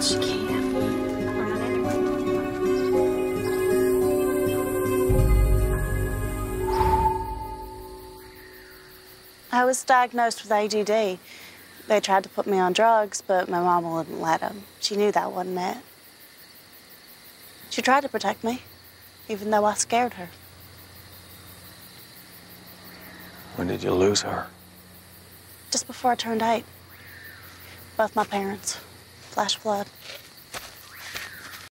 well as she can. I was diagnosed with ADD. They tried to put me on drugs, but my mama wouldn't let them. She knew that wasn't it. She tried to protect me, even though I scared her. When did you lose her? Just before I turned eight. Both my parents. Flash flood.